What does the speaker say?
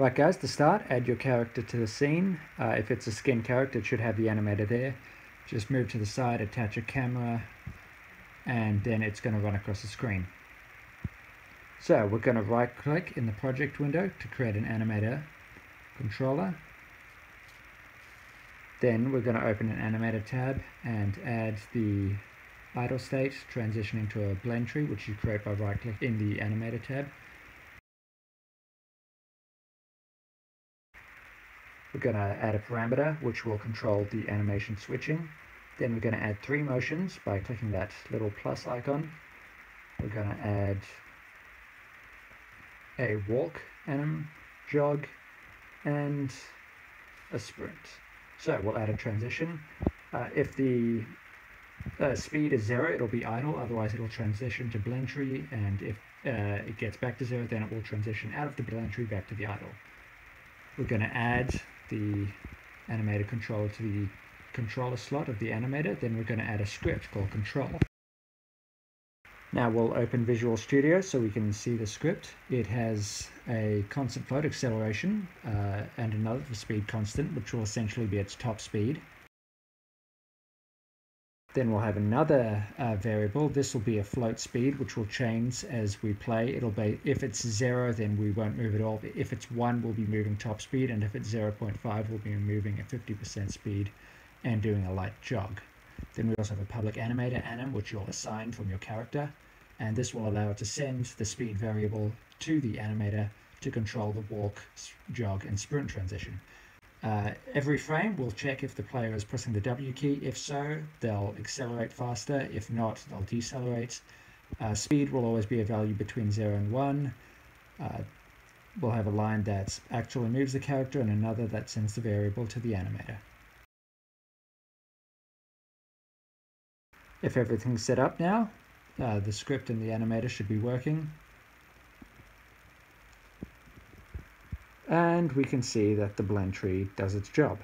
Right guys, to start, add your character to the scene. Uh, if it's a skin character, it should have the animator there. Just move to the side, attach a camera, and then it's going to run across the screen. So we're going to right click in the project window to create an animator controller. Then we're going to open an animator tab and add the idle state transitioning to a blend tree which you create by right clicking in the animator tab. We're going to add a parameter which will control the animation switching. Then we're going to add three motions by clicking that little plus icon. We're going to add a walk anim, jog, and a sprint. So we'll add a transition. Uh, if the uh, speed is zero, it'll be idle, otherwise it'll transition to blend tree, and if uh, it gets back to zero, then it will transition out of the blend tree back to the idle. We're going to add the animator controller to the controller slot of the animator, then we're going to add a script called control. Now we'll open Visual Studio so we can see the script. It has a constant float acceleration uh, and another speed constant, which will essentially be its top speed. Then we'll have another uh, variable. This will be a float speed, which will change as we play. It'll be, if it's zero, then we won't move at all. If it's one, we'll be moving top speed. And if it's 0.5, we'll be moving at 50% speed and doing a light jog. Then we also have a public animator anim, which you'll assign from your character. And this will allow it to send the speed variable to the animator to control the walk, jog, and sprint transition. Uh, every frame will check if the player is pressing the W key. If so, they'll accelerate faster. If not, they'll decelerate. Uh, speed will always be a value between 0 and 1. Uh, we'll have a line that actually moves the character and another that sends the variable to the animator. If everything's set up now, uh, the script and the animator should be working. And we can see that the blend tree does its job.